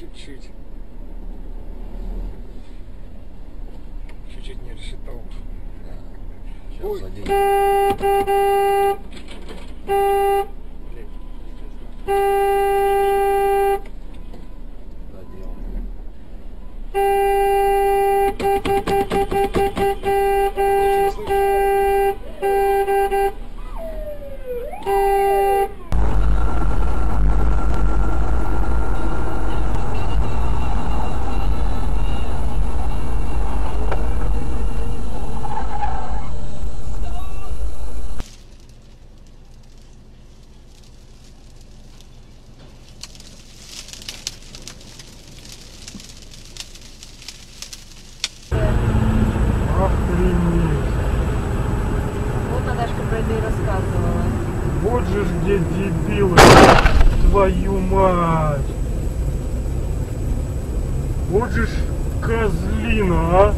чуть-чуть. Чуть-чуть не решетал. Сейчас Ой. Это и рассказывала. Вот же где дебилы. Твою мать. Вот же ж козлина, а.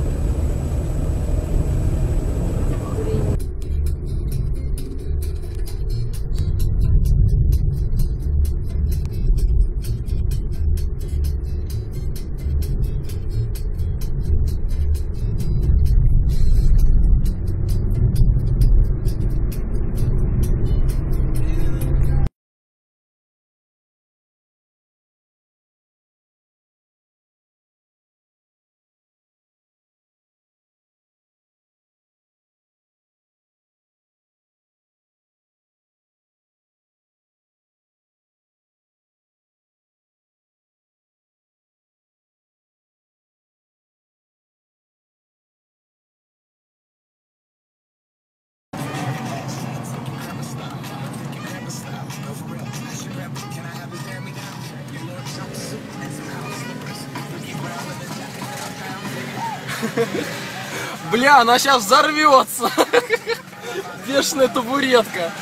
Бля, она сейчас взорвется. Бешеная табуретка.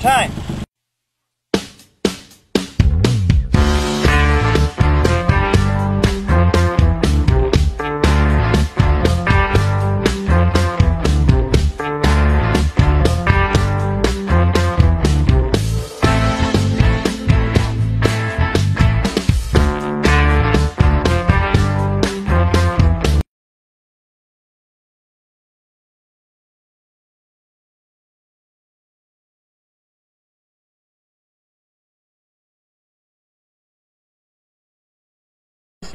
time.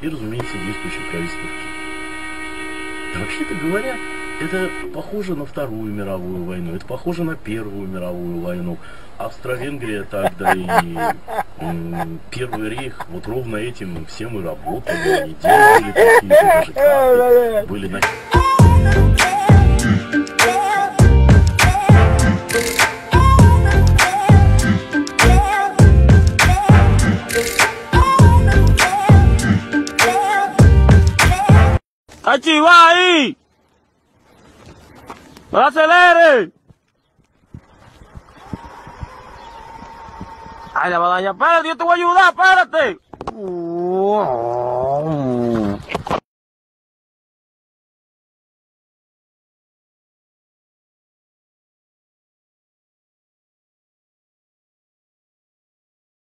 И, разумеется, действующих правительств. Вообще-то говоря, это похоже на Вторую мировую войну, это похоже на Первую мировую войну. Австро-Венгрия тогда и Первый рейх, вот ровно этим всем и работали, они делали какие-то даже карты, были на... ¡Achiva ahí! ¡No acelere! ¡Ay, la badaña! ¡Espérate, yo te voy a ayudar! ¡Espérate!